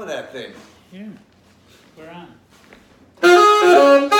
with that thing? Yeah, we're on.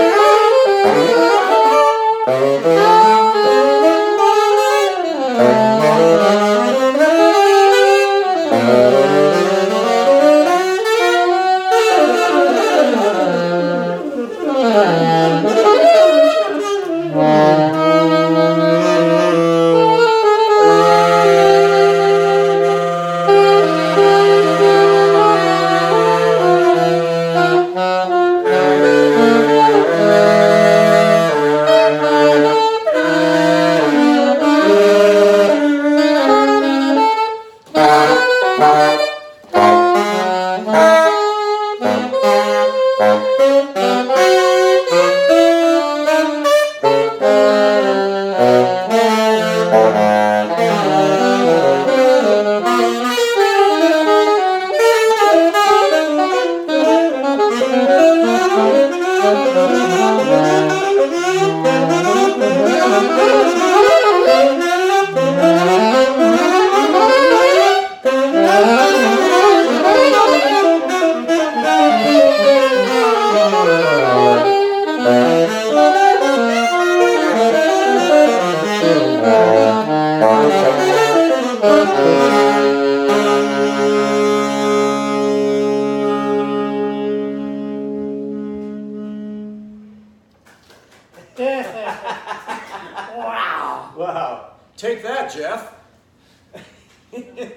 wow. Wow. Take that, Geoff.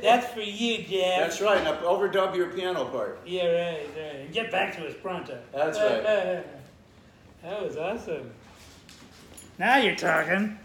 That's for you, Geoff. That's right. Now overdub your piano part. Yeah, right, right. And get back to us pronto. That's right. that was awesome. Now you're talking.